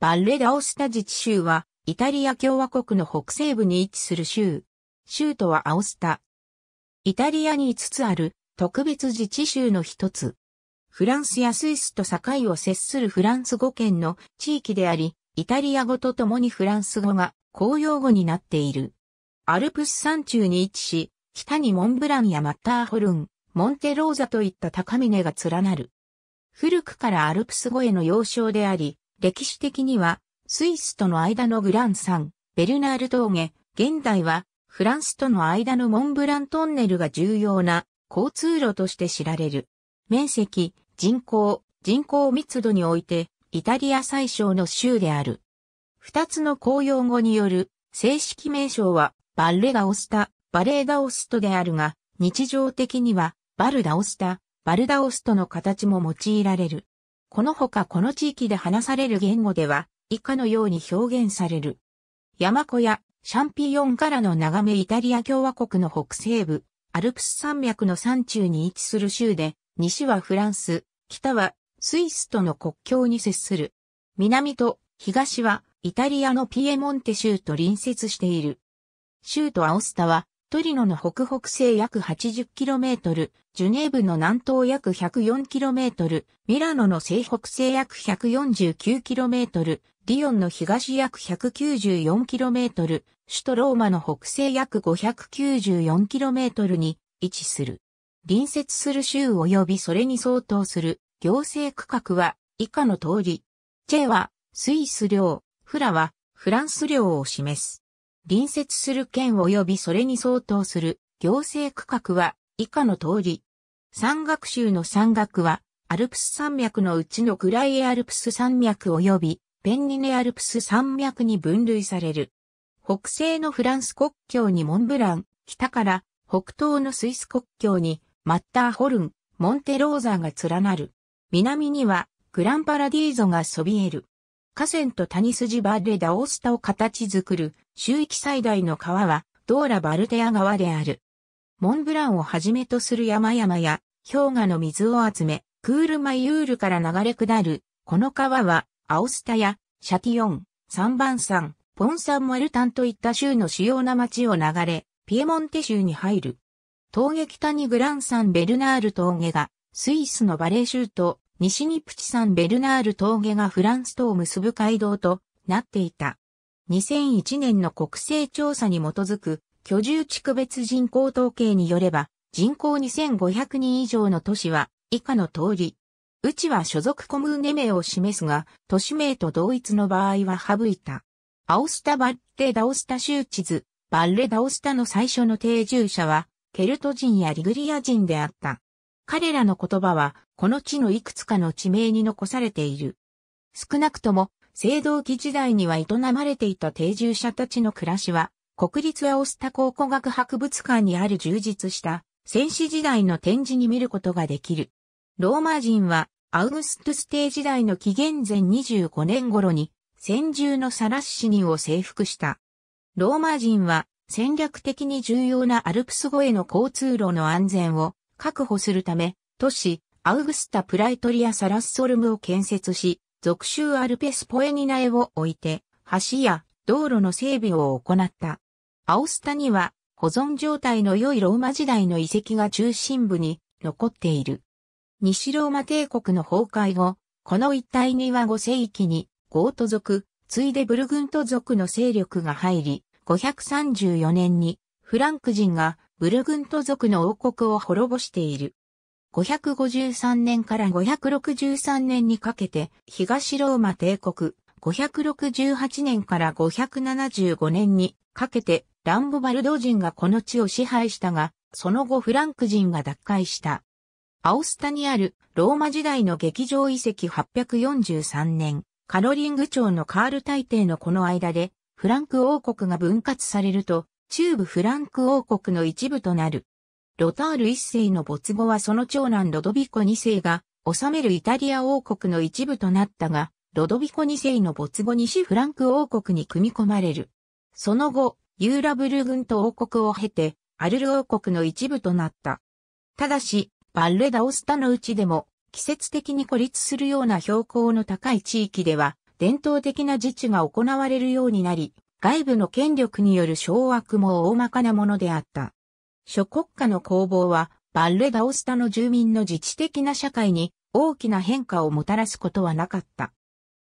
バッレダオスタ自治州は、イタリア共和国の北西部に位置する州。州都はアオスタ。イタリアに5つある特別自治州の一つ。フランスやスイスと境を接するフランス語圏の地域であり、イタリア語と共にフランス語が公用語になっている。アルプス山中に位置し、北にモンブランやマッターホルン、モンテローザといった高峰が連なる。古くからアルプス語への要衝であり、歴史的には、スイスとの間のグラン山、ベルナール峠、現代は、フランスとの間のモンブラントンネルが重要な交通路として知られる。面積、人口、人口密度において、イタリア最小の州である。二つの公用語による正式名称は、バッレダオスタ、バレーダオストであるが、日常的には、バルダオスタ、バルダオストの形も用いられる。このほかこの地域で話される言語では、以下のように表現される。山小屋、シャンピヨンからの眺めイタリア共和国の北西部、アルプス山脈の山中に位置する州で、西はフランス、北はスイスとの国境に接する。南と東はイタリアのピエモンテ州と隣接している。州都アオスタはトリノの北北西約 80km、ジュネーブの南東約 104km、ミラノの西北西約 149km、リヨンの東約 194km、首都ローマの北西約 594km に位置する。隣接する州及びそれに相当する行政区画は以下の通り。チェはスイス領、フラはフランス領を示す。隣接する県及びそれに相当する行政区画は以下の通り。山岳州の山岳はアルプス山脈のうちのグライエアルプス山脈及びペンニネアルプス山脈に分類される。北西のフランス国境にモンブラン、北から北東のスイス国境にマッターホルン、モンテローザが連なる。南にはグランパラディーゾがそびえる。河川と谷筋バレダオースタを形作る周域最大の川はドーラバルテア川である。モンブランをはじめとする山々や氷河の水を集め、クールマイユールから流れ下る。この川はアオスタやシャティオン、サンバンサン、ポンサンマルタンといった州の主要な町を流れ、ピエモンテ州に入る。峠北にグランサンベルナール峠がスイスのバレー州と西にプチサンベルナール峠がフランスとを結ぶ街道となっていた。2001年の国勢調査に基づく居住地区別人口統計によれば人口2500人以上の都市は以下の通り。うちは所属コムーネ名を示すが、都市名と同一の場合は省いた。アオスタバッレダオスタ州地図、バッレダオスタの最初の定住者は、ケルト人やリグリア人であった。彼らの言葉は、この地のいくつかの地名に残されている。少なくとも、青銅器時代には営まれていた定住者たちの暮らしは、国立アオスタ考古学博物館にある充実した戦死時代の展示に見ることができる。ローマ人はアウグストゥス帝時代の紀元前25年頃に戦獣のサラッシニを征服した。ローマ人は戦略的に重要なアルプス越えの交通路の安全を確保するため、都市、アウグスタ・プライトリア・サラッソルムを建設し、属州アルペスポエニナエを置いて、橋や道路の整備を行った。アオスタには保存状態の良いローマ時代の遺跡が中心部に残っている。西ローマ帝国の崩壊後、この一帯には5世紀にゴート族、ついでブルグント族の勢力が入り、534年にフランク人がブルグント族の王国を滅ぼしている。553年から563年にかけて東ローマ帝国、568年から575年にかけてランボバルド人がこの地を支配したが、その後フランク人が奪回した。アオスタにあるローマ時代の劇場遺跡843年、カロリング朝のカール大帝のこの間で、フランク王国が分割されると、中部フランク王国の一部となる。ロタール一世の没後はその長男ロドビコ二世が治めるイタリア王国の一部となったが、ロドビコ二世の没後西フランク王国に組み込まれる。その後、ユーラブル軍と王国を経て、アルル王国の一部となった。ただし、バッレダオスタのうちでも、季節的に孤立するような標高の高い地域では、伝統的な自治が行われるようになり、外部の権力による掌握も大まかなものであった。諸国家の攻防は、バッレダオスタの住民の自治的な社会に大きな変化をもたらすことはなかった。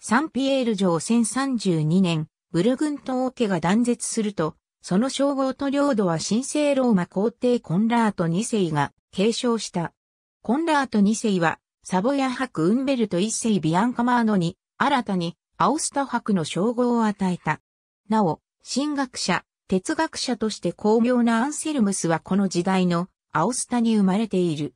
サンピエール城1032年、ブルグント王家が断絶すると、その称号と領土は神聖ローマ皇帝コンラート2世が継承した。コンラート2世は、サボヤ伯ウンベルト1世ビアンカマーノに、新たにアウスタ伯の称号を与えた。なお、神学者、哲学者として巧妙なアンセルムスはこの時代のアオスタに生まれている。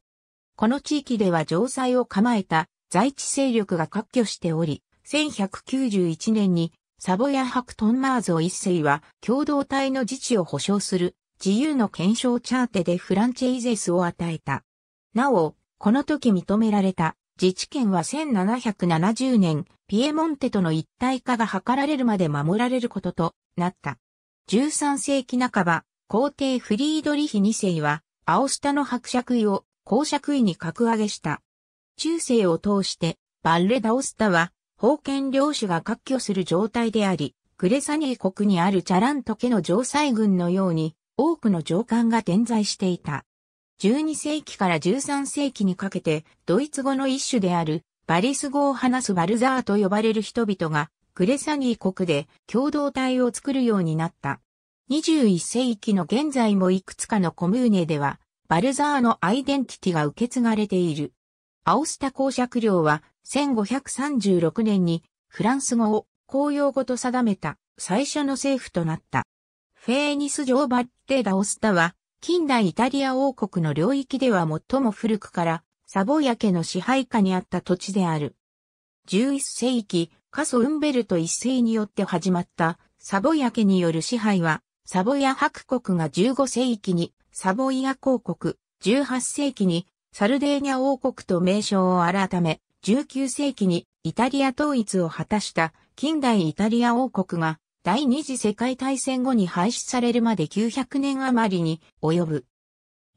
この地域では城塞を構えた在地勢力が割拠しており、1191年にサボヤハクトンマーゾ一世は共同体の自治を保障する自由の検証チャーテでフランチェイゼスを与えた。なお、この時認められた自治権は1770年、ピエモンテとの一体化が図られるまで守られることとなった。13世紀半ば、皇帝フリードリヒ2世は、アオスタの伯爵位を公爵位に格上げした。中世を通して、バッレダオスタは封建領主が割拠する状態であり、クレサニー国にあるチャラント家の城塞軍のように、多くの上官が点在していた。12世紀から13世紀にかけて、ドイツ語の一種である、バリス語を話すバルザーと呼ばれる人々が、クレサニー国で共同体を作るようになった。21世紀の現在もいくつかのコムーネでは、バルザーのアイデンティティが受け継がれている。アオスタ公爵領は1536年にフランス語を公用語と定めた最初の政府となった。フェーニス城バッテダオスタは近代イタリア王国の領域では最も古くからサボヤ家の支配下にあった土地である。11世紀、カソ・ウンベルト一世によって始まったサボヤ家による支配は、サボヤ伯国が15世紀にサボイア公国、18世紀にサルデーニャ王国と名称を改め、19世紀にイタリア統一を果たした近代イタリア王国が第二次世界大戦後に廃止されるまで900年余りに及ぶ。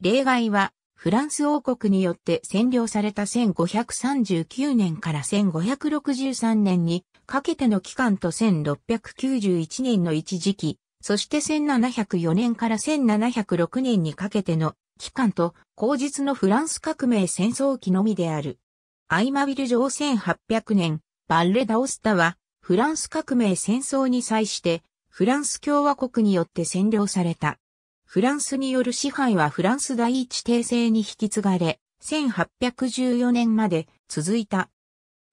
例外はフランス王国によって占領された1539年から1563年にかけての期間と1691年の一時期、そして1704年から1706年にかけての期間と、後日のフランス革命戦争期のみである。アイマビル城1800年、バッレダオスタは、フランス革命戦争に際して、フランス共和国によって占領された。フランスによる支配はフランス第一帝政に引き継がれ、1814年まで続いた。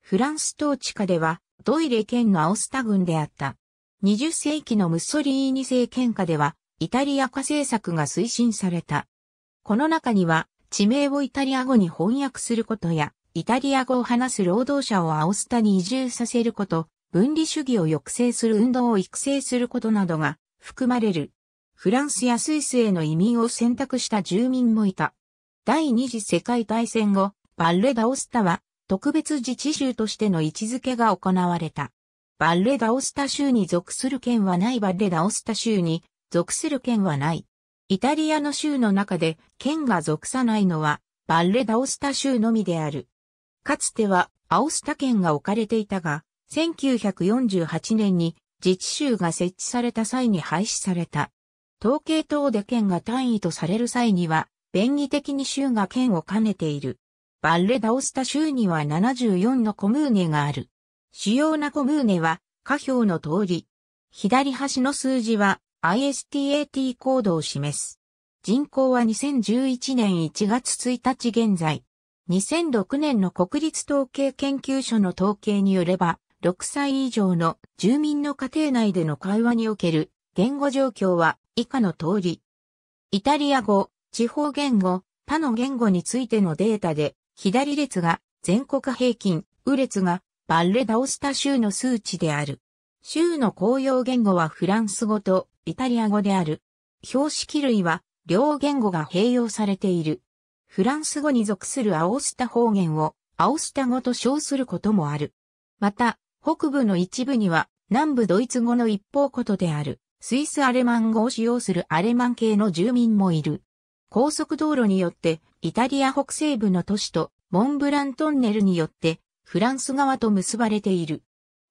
フランス統治下では、ドイレ県のアオスタ軍であった。20世紀のムッソリーニ政権下では、イタリア化政策が推進された。この中には、地名をイタリア語に翻訳することや、イタリア語を話す労働者をアオスタに移住させること、分離主義を抑制する運動を育成することなどが含まれる。フランスやスイスへの移民を選択した住民もいた。第二次世界大戦後、バッレダオスタは特別自治州としての位置づけが行われた。バッレダオスタ州に属する県はないバッレダオスタ州に属する県はない。イタリアの州の中で県が属さないのはバッレダオスタ州のみである。かつてはアオスタ県が置かれていたが、1948年に自治州が設置された際に廃止された。統計等で県が単位とされる際には、便宜的に州が県を兼ねている。バッレダオスタ州には74のコムーネがある。主要なコムーネは、下表の通り。左端の数字は ISTAT コードを示す。人口は2011年1月1日現在。2006年の国立統計研究所の統計によれば、6歳以上の住民の家庭内での会話における言語状況は以下の通り。イタリア語、地方言語、他の言語についてのデータで、左列が全国平均、右列がバッレダオスタ州の数値である。州の公用言語はフランス語とイタリア語である。標識類は両言語が併用されている。フランス語に属するアオスタ方言をアオスタ語と称することもある。また、北部の一部には南部ドイツ語の一方ことであるスイスアレマン語を使用するアレマン系の住民もいる。高速道路によってイタリア北西部の都市とモンブラントンネルによってフランス側と結ばれている。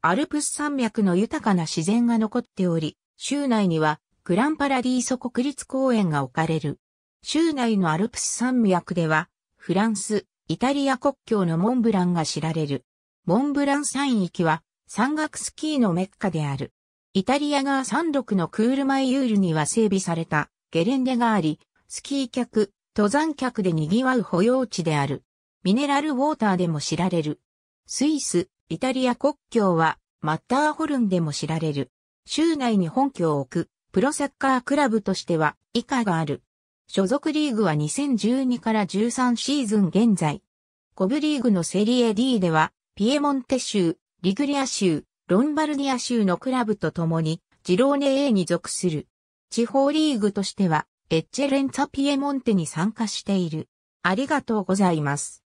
アルプス山脈の豊かな自然が残っており、州内にはグランパラディーソ国立公園が置かれる。州内のアルプス山脈では、フランス、イタリア国境のモンブランが知られる。モンブラン山域は山岳スキーのメッカである。イタリア側山麓のクールマイユールには整備されたゲレンデがあり、スキー客、登山客で賑わう保養地である。ミネラルウォーターでも知られる。スイス、イタリア国境はマッターホルンでも知られる。州内に本拠を置くプロサッカークラブとしては以下がある。所属リーグは2012から13シーズン現在。コブリーグのセリエ D では、ピエモンテ州、リグリア州、ロンバルディア州のクラブと共に、ジローネ A に属する。地方リーグとしては、エッチェレンツァピエモンテに参加している。ありがとうございます。